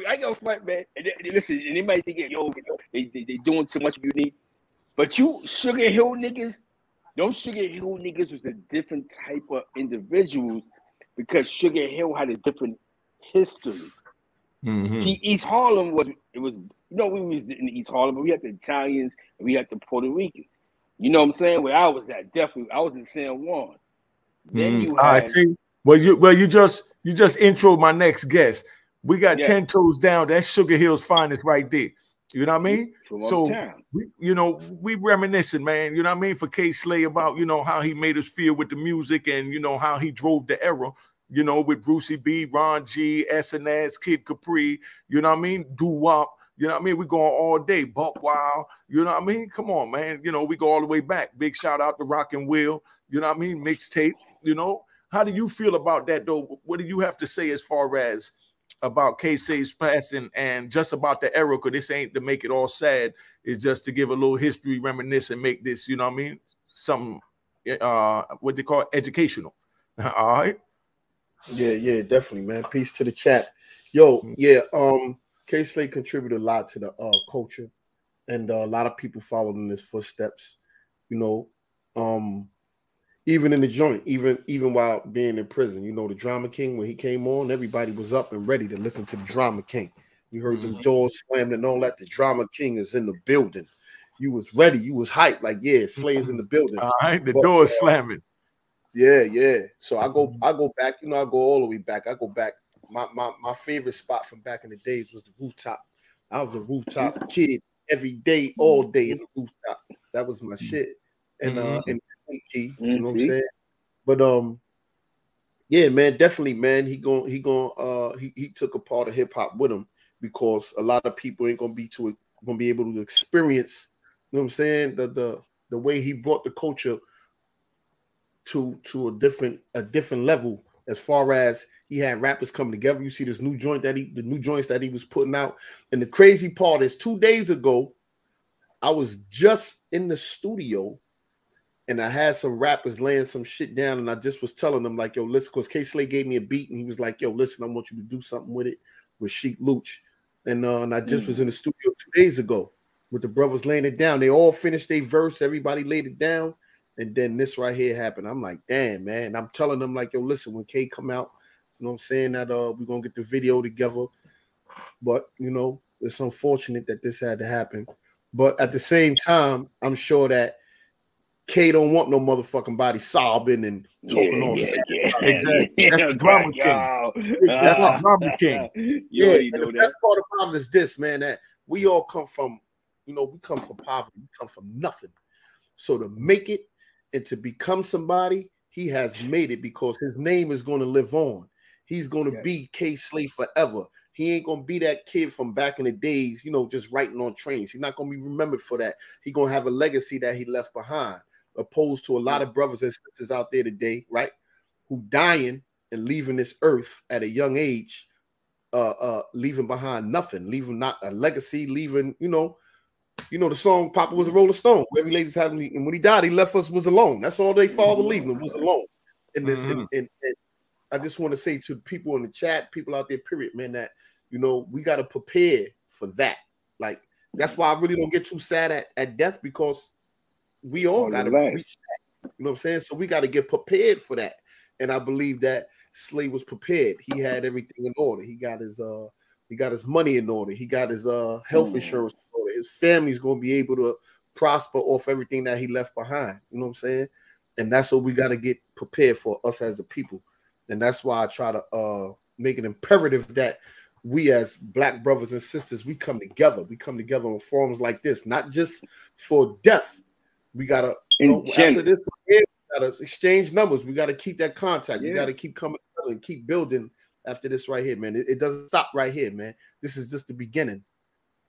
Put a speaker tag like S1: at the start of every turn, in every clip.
S1: yo, I go front, man. And they, listen, anybody think, yo, they, they, they doing too much unique. But you Sugar Hill niggas, those Sugar Hill niggas was a different type of individuals because Sugar Hill had a different history. Mm-hmm. See, East Harlem was it was you know we was in East Harlem, but we had the Italians and we had the Puerto Ricans. You know what I'm saying? Where I was at, definitely I was in San Juan.
S2: Then mm. you had, I see. Well, you well you just you just intro my next guest. We got yeah. ten toes down. That's Sugar Hill's finest right there. You know what I mean? so we, you know, we reminiscing, man. You know what I mean? For Kay Slay about you know how he made us feel with the music and you know how he drove the era. You know, with Brucey B, Ron G, S&S, Kid Capri. You know what I mean? Doo Wop. You know what I mean? We going all day. Buck Wild. You know what I mean? Come on, man. You know, we go all the way back. Big shout out to Rock and Will. You know what I mean? Mixtape. You know, how do you feel about that though? What do you have to say as far as about K Slay's passing and just about the era, because this ain't to make it all sad. It's just to give a little history, reminisce, and make this, you know what I mean? Some uh what they call educational. all right.
S3: Yeah, yeah, definitely, man. Peace to the chat. Yo, mm. yeah, um, K Slay contributed a lot to the uh culture, and uh, a lot of people followed in his footsteps. You know, um, even in the joint, even even while being in prison. You know, the Drama King when he came on, everybody was up and ready to listen to the Drama King. You heard mm-hmm. them doors slammed and all that. The Drama King is in the building. You was ready. You was hyped. Like, yeah, Slay's in the building.
S2: All right, the but, doors uh, slamming.
S3: Yeah, yeah. So I go, I go back. You know, I go all the way back. I go back. My my my favorite spot from back in the days was the rooftop. I was a rooftop kid every day, all day in the rooftop. That was my shit and uh mm-hmm. and key, you know what I'm mm-hmm. saying? But um yeah, man, definitely, man. He going he going uh he, he took a part of hip hop with him because a lot of people ain't gonna be to gonna be able to experience, you know what I'm saying, the the the way he brought the culture to to a different a different level as far as he had rappers coming together. You see this new joint that he the new joints that he was putting out. And the crazy part is two days ago, I was just in the studio and I had some rappers laying some shit down, and I just was telling them like, "Yo, listen," because K Slay gave me a beat, and he was like, "Yo, listen, I want you to do something with it with Sheek Louch," and uh, and I just mm. was in the studio two days ago with the brothers laying it down. They all finished their verse, everybody laid it down, and then this right here happened. I'm like, "Damn, man!" And I'm telling them like, "Yo, listen, when K come out, you know what I'm saying that uh we're gonna get the video together," but you know it's unfortunate that this had to happen, but at the same time, I'm sure that K don't want no motherfucking body sobbing and talking
S2: yeah,
S3: on.
S2: Yeah, yeah, exactly. That's the drama king. That's the drama king.
S3: yeah, and the best part about it is this, man. That we all come from, you know, we come from poverty. We come from nothing. So to make it and to become somebody, he has made it because his name is going to live on. He's going to be K Slay forever. He ain't gonna be that kid from back in the days, you know, just writing on trains. He's not gonna be remembered for that. He's gonna have a legacy that he left behind opposed to a lot of brothers and sisters out there today, right? Who dying and leaving this earth at a young age, uh, uh, leaving behind nothing, leaving not a legacy, leaving, you know, you know, the song Papa was a Rolling Stone. Every lady's having, and when he died, he left us was alone. That's all they father leaving them was alone. In this, mm-hmm. and, and, and I just want to say to people in the chat, people out there, period, man, that you know, we got to prepare for that. Like that's why I really don't get too sad at, at death because we all got to reach that. You know what I'm saying? So we got to get prepared for that. And I believe that Slay was prepared. He had everything in order. He got his uh he got his money in order. He got his uh health mm. insurance in order. His family's gonna be able to prosper off everything that he left behind. You know what I'm saying? And that's what we got to get prepared for us as a people. And that's why I try to uh make it imperative that we as black brothers and sisters we come together. We come together on forums like this, not just for death, we gotta you know, after this we gotta exchange numbers. We gotta keep that contact. Yeah. We gotta keep coming and keep building after this right here, man. It, it, doesn't stop right here, man. This is just the beginning.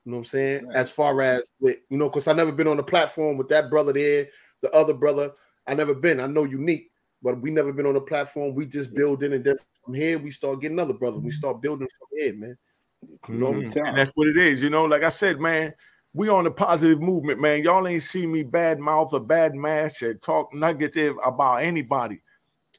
S3: You know what I'm saying? Right. As far as with you know, because I never been on the platform with that brother there, the other brother. I never been. I know unique, but we never been on the platform. We just building, and then from here we start getting other brothers. We start building from here, man.
S2: You know, mm-hmm. and that's what it is. You know, like I said, man we on a positive movement, man. Y'all ain't see me bad mouth or bad mash or talk negative about anybody.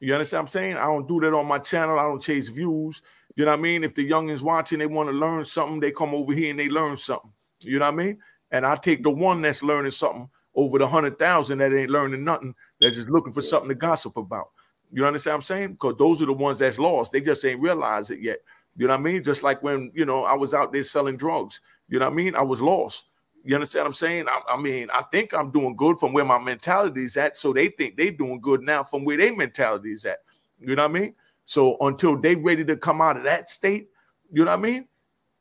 S2: You understand what I'm saying? I don't do that on my channel. I don't chase views. You know what I mean? If the youngins watching, they want to learn something, they come over here and they learn something. You know what I mean? And I take the one that's learning something over the hundred thousand that ain't learning nothing, that's just looking for something to gossip about. You understand what I'm saying? Because those are the ones that's lost. They just ain't realized it yet. You know what I mean? Just like when, you know, I was out there selling drugs. You know what I mean? I was lost. You understand what I'm saying? I, I, mean, I think I'm doing good from where my mentality is at. So they think they're doing good now from where their mentality is at. You know what I mean? So until they ready to come out of that state, you know what I mean?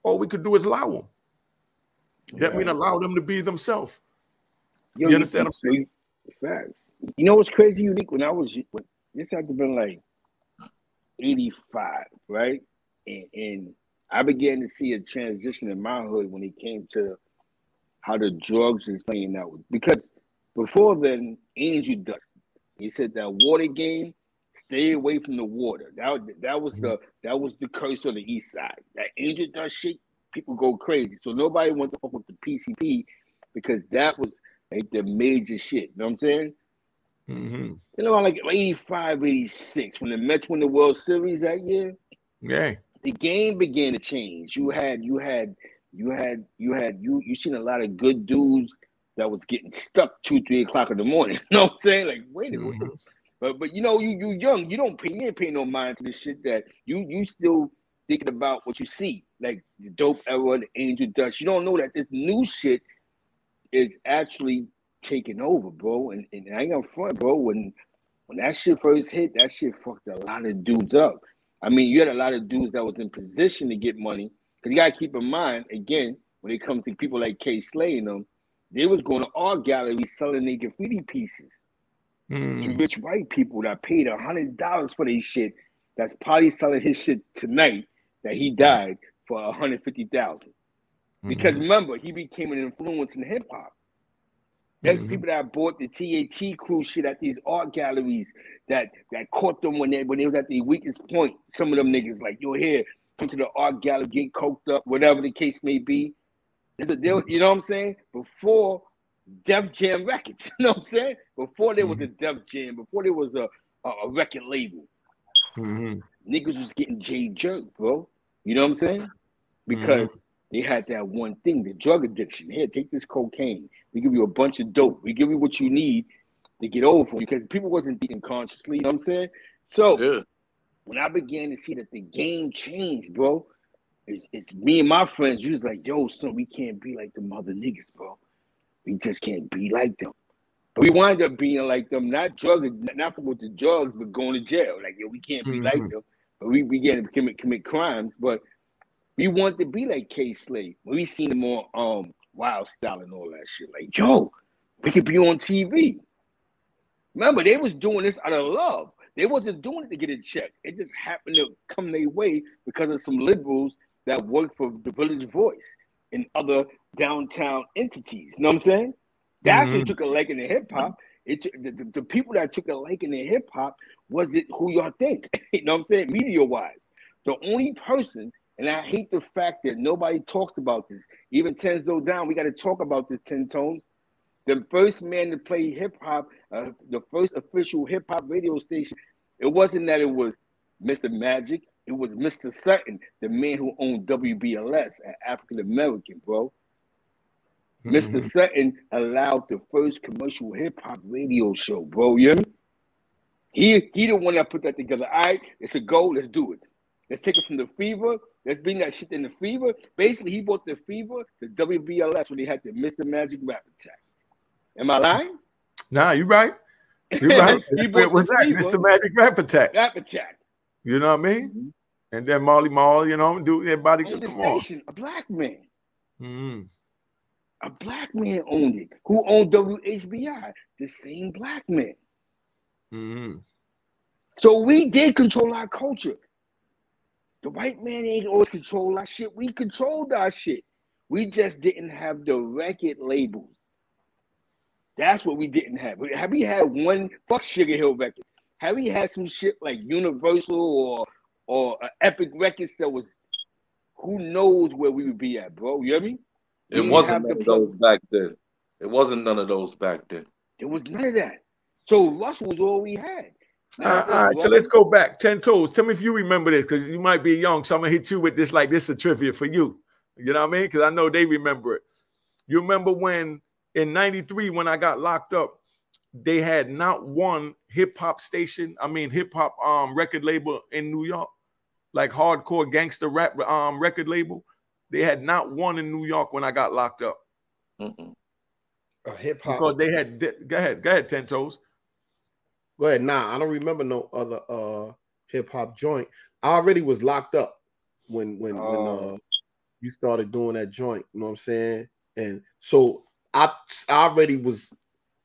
S2: All we could do is allow them. That yeah. mean allow them to be themselves. you understand what I'm saying?
S1: Facts. You know what's crazy unique? When I was when, this had to have been like 85, right? And, and I began to see a transition in my hood when it came to how the drugs is playing out. Because before then, Angel Dust, he said that water game, stay away from the water. That, that was the that was the curse on the east side. That Angel Dust shit, people go crazy. So nobody wants to fuck with the PCP because that was like the major shit. You know what I'm saying? Mm-hmm. You know, like 85, 86, when the Mets won the World Series that year.
S2: Yeah.
S1: The game began to change. You had you had you had you had you you seen a lot of good dudes that was getting stuck two, three o'clock in the morning. You know what I'm saying? Like, wait a minute. Mm-hmm. But but you know, you you young, you don't pay you ain't paying no mind to this shit that you you still thinking about what you see, like the dope era, the angel dust. You don't know that this new shit is actually taking over, bro. And, and I ain't gonna front, bro. When when that shit first hit, that shit fucked a lot of dudes up. I mean, you had a lot of dudes that was in position to get money because you gotta keep in mind, again, when it comes to people like Kay Slay and them, they was going to art galleries selling their graffiti pieces mm. to rich white people that paid a hundred dollars for their shit. That's probably selling his shit tonight that he died for a hundred fifty thousand. Mm-hmm. Because remember, he became an influence in hip hop. There's mm-hmm. people that bought the TAT crew shit at these art galleries that that caught them when they when they was at the weakest point. Some of them niggas like, yo, here, to the art gallery, get coked up, whatever the case may be. A, they, you know what I'm saying? Before Def Jam Records, you know what I'm saying? Before there was a mm-hmm. Def Jam, before there was a, a, a record label, mm-hmm. niggas was getting J jerk, bro. You know what I'm saying? Because mm-hmm. they had that one thing, the drug addiction. Here, take this cocaine. We give you a bunch of dope. We give you what you need to get over because people wasn't thinking consciously. You know what I'm saying? So yeah when I began to see that the game changed, bro, it's, it's me and my friends, you was like, yo, son, we can't be like them other niggas, bro. We just can't be like them. But we wind up being like them, not drug, not for with the drugs, but going to jail. Like, yo, we can't be mm-hmm. like them. But we began to commit, commit crimes. But we want to be like Kay Slay. We seen them on um Wild Style and all that shit. Like, yo, we could be on TV. Remember, they was doing this out of love. They wasn't doing it to get a check. It just happened to come their way because of some liberals that worked for the Village Voice and other downtown entities. You know what I'm saying? That's mm-hmm. what took a leg in the hip hop. It the, the, the, people that took a leg in the hip hop was it who y'all think? you know what I'm saying? Media wise, the only person, and I hate the fact that nobody talks about this. Even Ten Toes down, we got to talk about this. Ten Toes. The first man to play hip hop, uh, the first official hip hop radio station, it wasn't that it was Mr. Magic, it was Mr. Sutton, the man who owned WBLS, an African American, bro. Mm-hmm. Mr. Sutton allowed the first commercial hip hop radio show, bro. You hear me? He he the one that put that together. All right, it's a goal. Let's do it. Let's take it from the fever. Let's bring that shit in the fever. Basically, he brought the fever to WBLS when he had the Mr. Magic rap attack. Am I lying?
S2: Nah, you right. You right. What's that? Mr. Magic Rap Attack.
S1: Rap Attack.
S2: You know what I mean? Mm-hmm. And then Marley Marl, you know, do everybody
S1: on the station, on. a black man. Mm-hmm. A black man owned it. Who owned WHBI? The same black man. Mm-hmm. So we did control our culture. The white man ain't always control our shit. We controlled our shit. We just didn't have the record labels. That's what we didn't have. Have we had one fuck Sugar Hill Records? Have we had some shit like Universal or or uh, Epic Records that was who knows where we would be at, bro? You hear me?
S4: It wasn't none of those back then. It wasn't none of those back then.
S1: It was none of that. So Russell was all we had.
S2: Uh, all right, so let's go back. Ten toes. Tell me if you remember this, because you might be young. So I'm gonna hit you with this like this is a trivia for you. You know what I mean? Because I know they remember it. You remember when in '93 when I got locked up, they had not one hip hop station. I mean hip hop um record label in New York, like hardcore gangster rap um record label. They had not one in New York when I got locked up.
S3: Mm-mm. A hip hop
S2: because they had. Go ahead, go ahead, ten toes.
S3: Go ahead. Nah, I don't remember no other uh hip hop joint. I already was locked up when when oh. when uh you started doing that joint. You know what I'm saying? And so I, I already was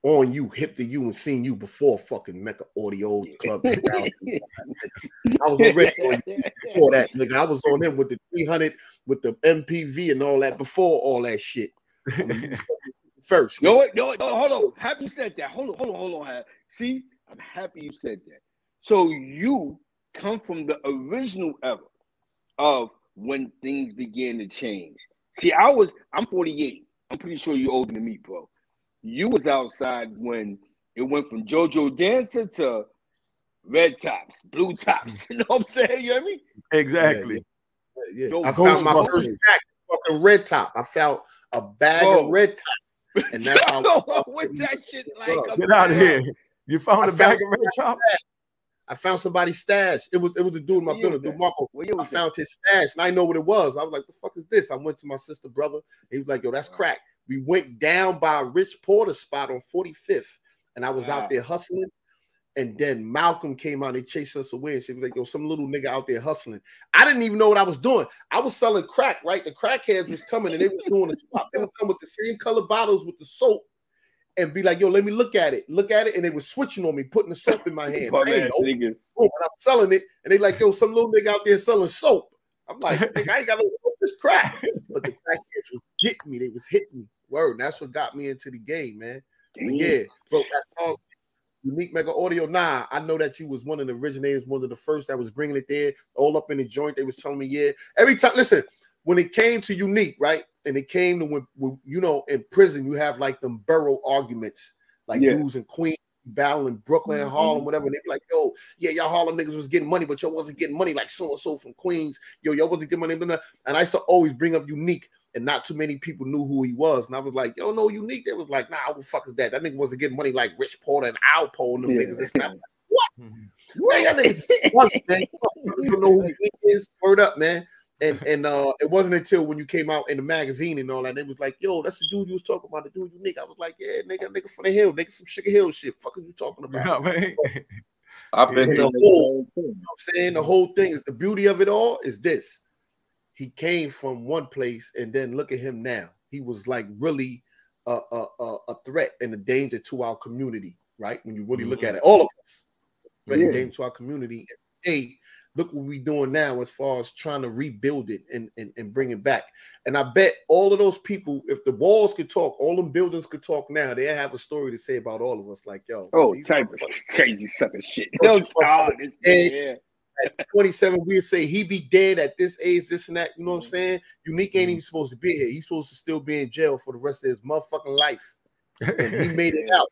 S3: on you, hip to you, and seen you before fucking Mecca Audio Club. I was already on you before that, nigga. I was on him with the 300, with the MPV and all that before all that shit. I mean, first.
S1: No, no, no, hold on. Happy you said that. Hold on, hold on, hold on. See, I'm happy you said that. So you come from the original era of when things began to change. See, I was I'm 48. I'm pretty sure you're older than me, bro. You was outside when it went from JoJo Dancer to red tops, blue tops. You know what I'm saying? You know what I mean?
S2: Exactly.
S3: Yeah, yeah. yeah. I found my first pack, fucking red top. I found a bag bro. of red top. And that's how
S1: what's that shit like?
S2: Get out of here. You found I a bag of red top?
S3: I found somebody's stash. It was it was a dude in my building, dude Marco. I found his stash and I know what it was. I was like, the fuck is this? I went to my sister brother. He was like, yo, that's crack. We went down by Rich Porter spot on 45th, and I was wow. out there hustling. And then Malcolm came out and chased us away. And she was like, yo, some little nigga out there hustling. I didn't even know what I was doing. I was selling crack, right? The crackheads was coming and they was doing the spot. They would come with the same color bottles with the soap and be like, yo, let me look at it. Look at it. And they were switching on me, putting the soap in my hand. I and I'm selling it. And they like, yo, some little nigga out there selling soap. I'm like, I ain't got no soap, this crack. But the crackheads was getting me. They was hitting me. Word. That's what got me into the game, man. yeah, bro, that's all. Unique Mecca Audio. Nah, I know that you was one of the originators, one of the first that was bringing it there, all up in the joint. They was telling me, yeah. Every time, listen, when it came to Unique, right, and it came to when, when you know in prison you have like them borough arguments, like yeah. dudes and Queens battling Brooklyn and Harlem, mm-hmm. whatever. And they be like, yo, yeah, y'all Harlem niggas was getting money, but y'all wasn't getting money like so and so from Queens. Yo, y'all wasn't getting money. And I used to always bring up Unique, and not too many people knew who he was. And I was like, yo, no, Unique. They was like, nah, what the fuck is that? That nigga wasn't getting money like Rich Porter and Alpo and them yeah. niggas. It's not what? Mm-hmm. Man, y'all niggas one, man. You don't know who he is. Word up, man. And and uh, it wasn't until when you came out in the magazine and all that, it was like, yo, that's the dude you was talking about, the dude unique. I was like, yeah, nigga, nigga from the hill, nigga, some Sugar Hill shit. Fuck are you talking about? Yeah, man. I've been the whole, you know I'm saying the whole thing is the beauty of it all is this. He came from one place and then look at him now. He was like really a, a, a threat and a danger to our community, right? When you really look at mm-hmm. it, all of us, threat yeah. danger to our community. Hey, look what we're doing now as far as trying to rebuild it and, and, and bring it back. And I bet all of those people, if the walls could talk, all them buildings could talk now, they have a story to say about all of us. Like, yo,
S1: oh, type of crazy sucker shit. Those
S3: yeah. At 27, we'd say he be dead at this age, this and that. You know what I'm mm-hmm. saying? Unique ain't even supposed to be here. He's supposed to still be in jail for the rest of his motherfucking life. And he made it out.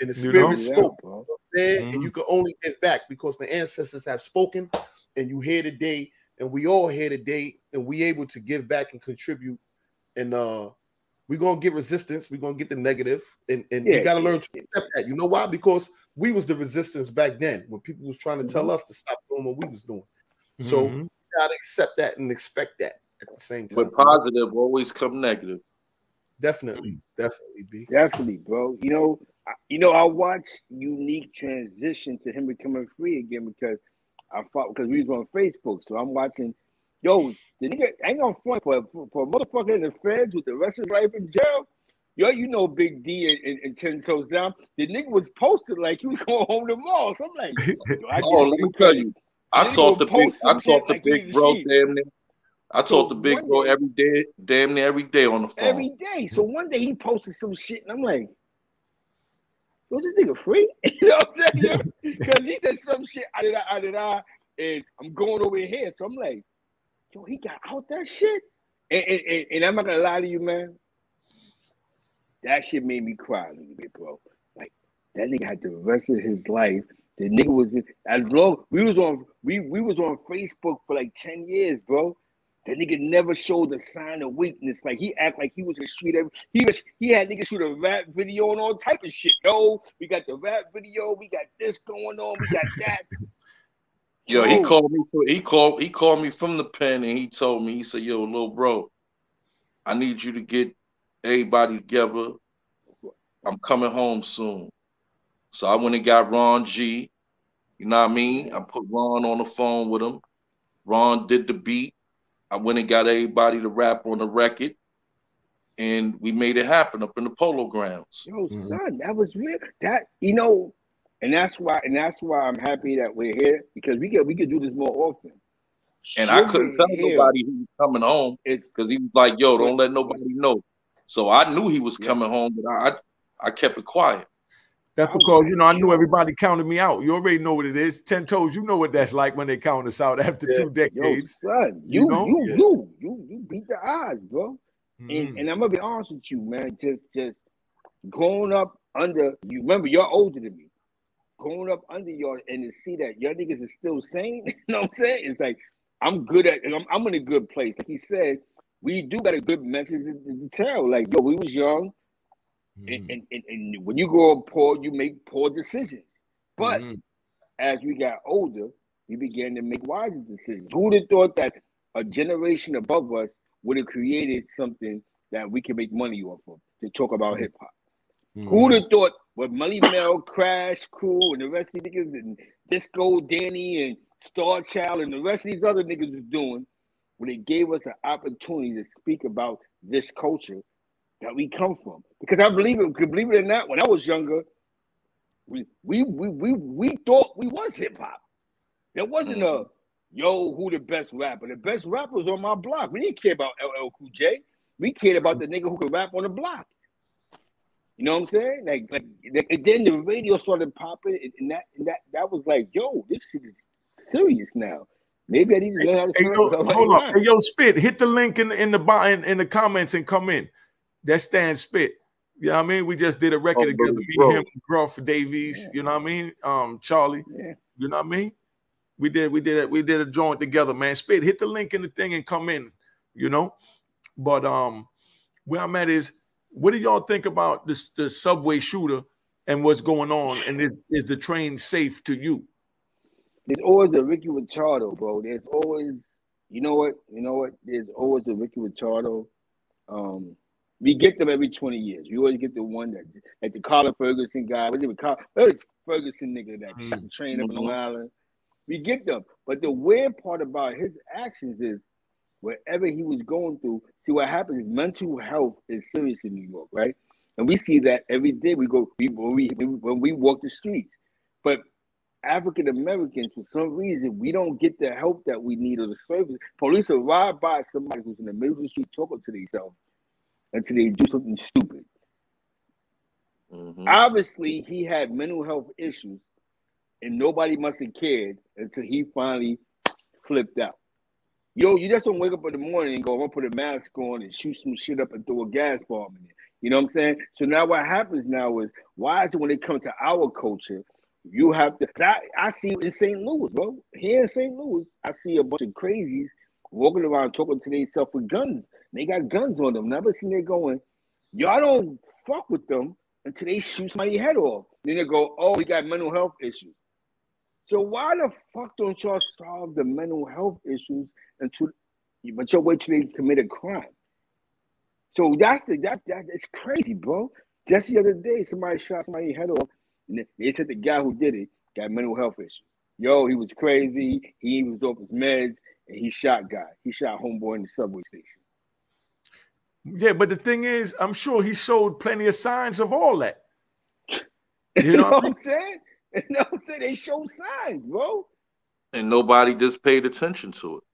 S3: And the spirit you know? spoke. Yeah, there, mm-hmm. and you can only give back because the ancestors have spoken, and you here today, and we all here today, and we able to give back and contribute. And uh we're gonna get resistance, we're gonna get the negative, and, and yeah, we gotta learn to accept that. You know why? Because we was the resistance back then when people was trying to mm-hmm. tell us to stop doing what we was doing. So mm-hmm. we gotta accept that and expect that at the same time.
S4: But positive always come negative.
S3: Definitely, definitely,
S1: be definitely, bro. You know, you know, I watched Unique transition to him becoming free again because I fought because we was on Facebook, so I'm watching. Yo, the nigga ain't on front for, for, for a motherfucker in the feds with the rest of his life in jail. Yo, you know Big D and, and, and Ten Toes Down. The nigga was posted like he was going home tomorrow. So I'm like,
S4: oh, let me tell you, I talk the big, I talk the like big bro damn near. I talk so the big bro day, every day, damn near every day on the phone.
S1: Every day. So one day he posted some shit, and I'm like, was this nigga free? you know what I'm saying? Because he said some shit, I did, I did, I, and I'm going over here. So I'm like, yo, he got out that shit. And, and, and, and I'm not gonna lie to you, man. That shit made me cry a little bit, bro. Like that nigga had the rest of his life The nigga was as long we was on we we was on Facebook for like 10 years, bro. That nigga never showed a sign of weakness. Like he act like he was a street. He was he had niggas shoot a rap video and all type of shit. Yo, we got the rap video. We got this going on. We got that.
S4: Yo, he called me. He called. He called me from the pen, and he told me. He said, "Yo, little bro, I need you to get everybody together. I'm coming home soon." So I went and got Ron G. You know what I mean? I put Ron on the phone with him. Ron did the beat. I went and got everybody to rap on the record, and we made it happen up in the polo grounds.
S1: Yo, mm-hmm. son, that was real. That you know, and that's why, and that's why I'm happy that we're here because we could we could do this more often.
S4: And Sugar I couldn't tell nobody he was coming home It's because he was like, "Yo, don't let nobody know." So I knew he was coming yeah. home, but I I kept it quiet.
S2: That's because you know I knew everybody counted me out. You already know what it is. Ten toes, you know what that's like when they count us out after yeah. two decades.
S1: Yo, son, you you know? you, you you you beat the odds, bro. Mm-hmm. And, and I'm gonna be honest with you, man. Just just growing up under you. Remember, you're older than me growing up under y'all and to see that y'all niggas is still sane, you know what I'm saying? It's like I'm good at I'm, I'm in a good place. Like he said, we do got a good message to, to tell. Like, yo, we was young, mm. and, and, and, when you grow up poor, you make poor decisions. But mm. as we got older, we began to make wiser decisions. Who would have thought that a generation above us would have created something that we can make money off of to talk about mm. hip hop? Mm. Who would have thought what Melle Mel, Crash Crew, and the rest of these niggas, and Disco Danny, and Star Child, and the rest of these other niggas was doing when it gave us an opportunity to speak about this culture that we come from. Because I believe it, believe it or not, when I was younger, we we we we, we thought we was hip hop. There wasn't a mm-hmm. yo who the best rapper. The best rapper was on my block. We didn't care about LL Cool J. We cared about the nigga who could rap on the block. You know what I'm saying? Like, like, and then the radio started popping, and that, and that, that was like, yo, this shit is serious now. Maybe I need to learn how to. Hey, yo,
S2: hold on, hey, yo, spit. Hit the link in in the in, in the comments and come in. That stands spit. You know what I mean? We just did a record oh, together. Me, bro. him, Gruff Davies. Yeah. You know what I mean? Um, Charlie. Yeah. You know what I mean? We did, we did it, we did a joint together, man. Spit, hit the link in the thing and come in, you know. But um, where I'm at is what do y'all think about this the subway shooter and what's going on? And is, is the train safe to you?
S1: There's always a Ricky Richardo, bro. There's always, you know what, you know what? There's always a Ricky Richardo. Um, we get them every 20 years. We always get the one that, like the Carl Ferguson guy. What's it called? What's Ferguson nigga that mm-hmm. train up in Long Island? We get them. But the weird part about his actions is wherever he was going through, see what happens is mental health is serious in New York, right? And we see that every day we go we, when we when we walk the streets. But African Americans, for some reason, we don't get the help that we need or the service. Police arrive by somebody who's in the middle of the street talking to themselves until they do something stupid. Mm-hmm. Obviously, he had mental health issues, and nobody must have cared until he finally flipped out. Yo, you just don't wake up in the morning and go, I'm gonna put a mask on and shoot some shit up and throw a gas bomb in it. You know what I'm saying? So now what happens now is why is it when it comes to our culture, you have to I, I see in St. Louis, bro. Here in St. Louis, I see a bunch of crazies walking around talking to themselves with guns. They got guns on them. Never seen they going, y'all don't fuck with them until they shoot somebody's head off. Then they go, oh, we got mental health issues. So why the fuck don't y'all solve the mental health issues until but y'all wait till they commit a crime. So that's the that that it's crazy, bro. Just the other day, somebody shot somebody head off, and they said the guy who did it got mental health issues. Yo, he was crazy. He was off his meds, and he shot guy. He shot homeboy in the subway station.
S2: Yeah, but the thing is, I'm sure he showed plenty of signs of all that.
S1: You know, what I'm saying? You know what I'm saying? They show signs, bro.
S4: And nobody just paid attention to it.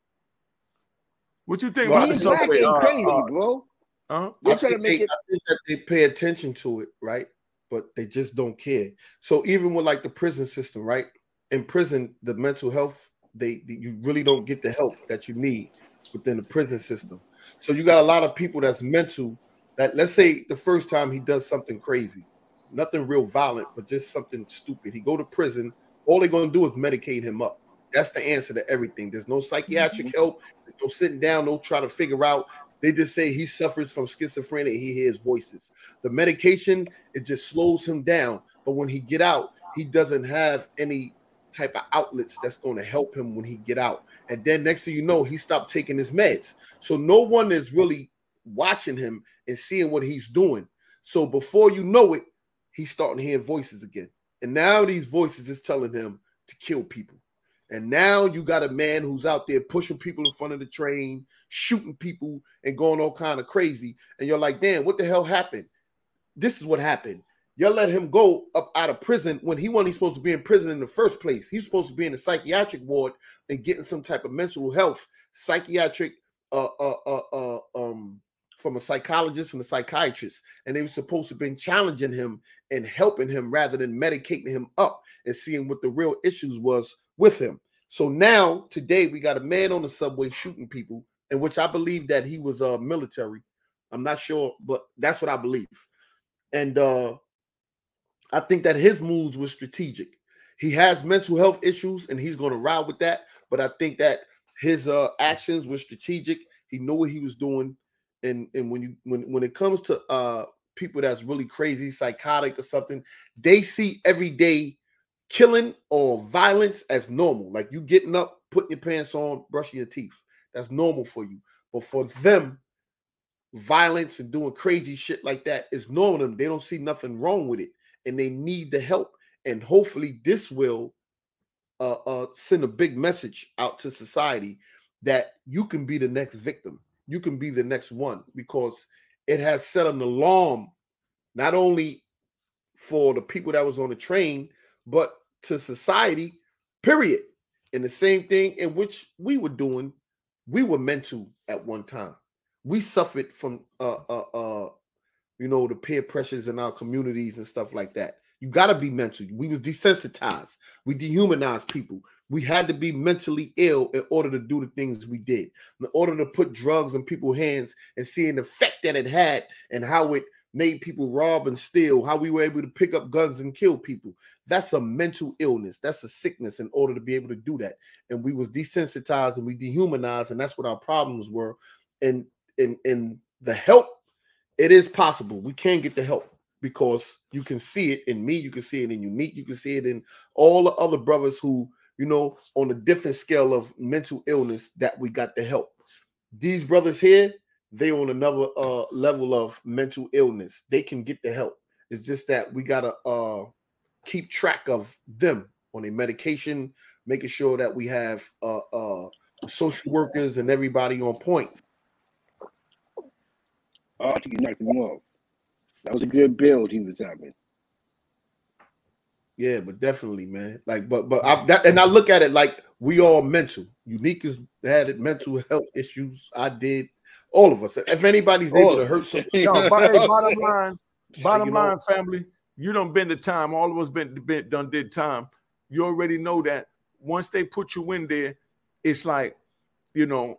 S2: What you think well, about the subway? Uh, crazy,
S3: uh, bro. Huh? They're trying to make they, it. I think that they pay attention to it, right? But they just don't care. So even with like the prison system, right? In prison, the mental health, they you really don't get the help that you need within the prison system. So you got a lot of people that's mental. That let's say the first time he does something crazy, nothing real violent, but just something stupid. He go to prison all they're gonna do is medicate him up. That's the answer to everything. There's no psychiatric mm-hmm. help. There's no sitting down, no try to figure out. They just say he suffers from schizophrenia. He hears voices. The medication it just slows him down. But when he get out, he doesn't have any type of outlets that's going to help him when he get out. And then next thing you know, he stopped taking his meds. So no one is really watching him and seeing what he's doing. So before you know it, he's starting hearing voices again. And now these voices is telling him to kill people. And now you got a man who's out there pushing people in front of the train, shooting people and going all kind of crazy. And you're like, damn, what the hell happened? This is what happened. You let him go up out of prison when he wasn't supposed to be in prison in the first place. He's supposed to be in the psychiatric ward and getting some type of mental health, psychiatric, uh, uh, uh, uh um, from a psychologist and a psychiatrist, and they were supposed to have been challenging him and helping him rather than medicating him up and seeing what the real issues was with him. So now today we got a man on the subway shooting people, in which I believe that he was uh military. I'm not sure, but that's what I believe. And uh I think that his moves were strategic. He has mental health issues and he's going to ride with that. But I think that his uh, actions were strategic. He knew what he was doing. And, and when you when when it comes to uh, people that's really crazy, psychotic or something, they see everyday killing or violence as normal. Like you getting up, putting your pants on, brushing your teeth. That's normal for you. But for them, violence and doing crazy shit like that is normal to them. They don't see nothing wrong with it and they need the help. And hopefully, this will uh, uh, send a big message out to society that you can be the next victim. You can be the next one because it has set an alarm not only for the people that was on the train, but to society, period. And the same thing in which we were doing, we were meant to at one time. We suffered from uh, uh, uh, you know, the peer pressures in our communities and stuff like that. You got to be mental. We was desensitized. We dehumanized people. We had to be mentally ill in order to do the things we did. In order to put drugs in people's hands and seeing the effect that it had and how it made people rob and steal, how we were able to pick up guns and kill people. That's a mental illness. That's a sickness in order to be able to do that. And we was desensitized and we dehumanized, and that's what our problems were. And and and the help it is possible. We can get the help because you can see it in me, you can see it in Unique, you can see it in all the other brothers who, you know, on a different scale of mental illness that we got the help. These brothers here, they on another uh level of mental illness. They can get the help. It's just that we gotta uh keep track of them on a medication, making sure that we have uh uh social workers and everybody on point
S1: Oh, I think he knocked him off. That was a good build he was having.
S3: Yeah, but definitely, man. Like, but but I that, and I look at it like we all mental. Unique is had it mental health issues. I did. All of us. If anybody's able to hurt somebody, no,
S2: bottom line, bottom line, know, family. You don't been the time. All of us been, been done did time. You already know that once they put you in there, it's like you know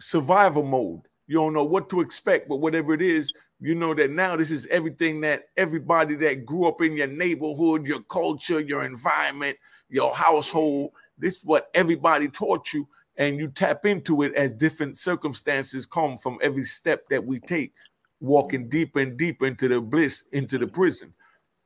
S2: survival mode. You don't know what to expect, but whatever it is, you know that now this is everything that everybody that grew up in your neighborhood, your culture, your environment, your household, this is what everybody taught you. And you tap into it as different circumstances come from every step that we take, walking deeper and deeper into the bliss, into the prison.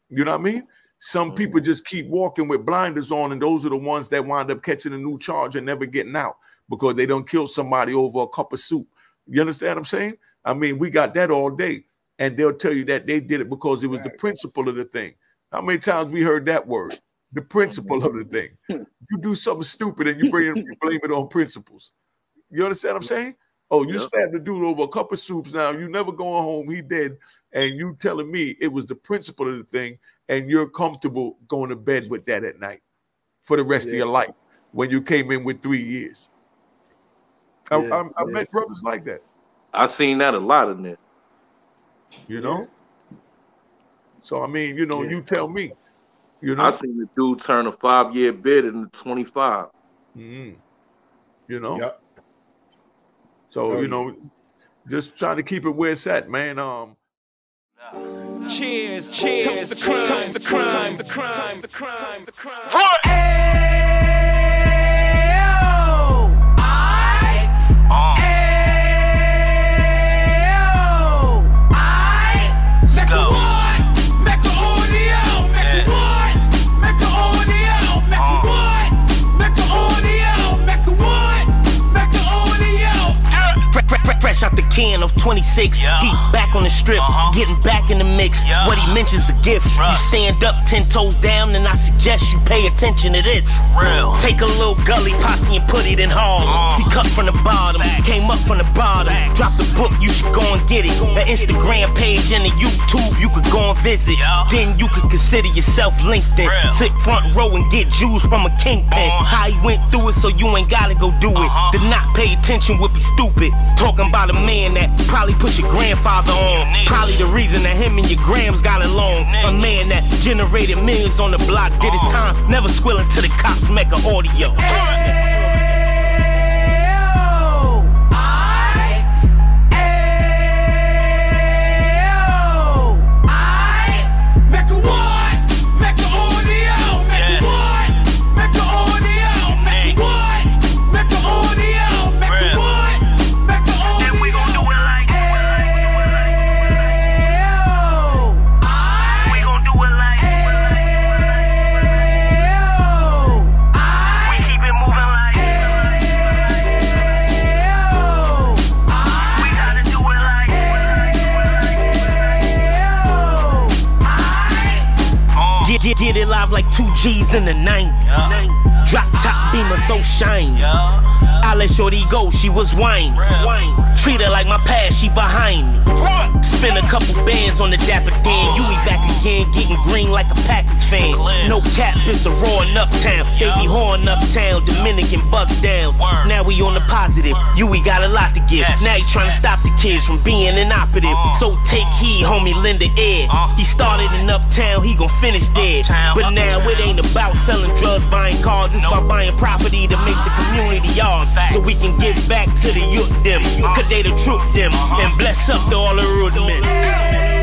S2: You know what I mean? Some people mm-hmm. just keep walking with blinders on, and those are the ones that wind up catching a new charge and never getting out because they don't kill somebody over a cup of soup you understand what I'm saying? I mean, we got that all day. And they'll tell you that they did it because it was right. the principle of the thing. How many times we heard that word? The principle of the thing. You do something stupid and you bring it, you blame it on principles. You understand what I'm saying? Oh, you yep. stabbed the dude over a cup of soups now. You never going home. He dead. And you telling me it was the principle of the thing, and you're comfortable going to bed with that at night for the rest yeah. of your life when you came in with three years. I, yeah, I, I met brothers like that.
S4: I seen that a lot in there.
S2: You know. So I mean, you know, you tell me. You know,
S4: I seen the dude turn a five year bid into twenty five.
S2: Mm-hmm. You know. Yep. So oh, you know, just trying to keep it where it's at, man. Um.
S5: Cheers, cheers, toast the crime, toast the crime, the crime, the crime, the crime. Hey!
S6: 26. Yeah. He back on the strip, uh-huh. getting back in the mix. Yeah. What he mentions a gift. You stand up ten toes down, and I suggest you pay attention to this. Real. Take a little gully posse and put it in Harlem. Uh. He cut from the bottom, Back. came up from the bottom. Back. Drop the book, you should go and get it. The Instagram page and the YouTube, you could go and visit. Yeah. Then you could consider yourself LinkedIn. Real. Sit front row and get Jews from a kingpin. Uh. How he went through it, so you ain't gotta go do it. Uh-huh. To not pay attention would be stupid. Talking about about a man that probably put your grandfather on. Probably the reason that him and your grams got along. A man that generated millions on the block, did his oh. time, never squilling to the cops, Mecca Audio. Get it live like two G's in the 90s. Yeah. Drop top beamer so shiny. I let Shorty go, she was wine. Treat her like my past, she behind me. Spend a couple bands on the Dapper Dan. You be back again, getting green like a Packers fan. No cap, it's a roaring uptown. Baby horn uptown, Dominican bust downs. Now we on the positive, you we got a lot to give. Now you trying to stop the kids from being inoperative. Uh. So take heed, homie, lend an ear. Uh. He started in uptown, he gon' finish dead. But now it ain't about selling drugs, buying cars, it's about buying property to make the community yours. So we can give back to the youth them, uh-huh. cause they the truth them, uh-huh. and bless up to all the road men.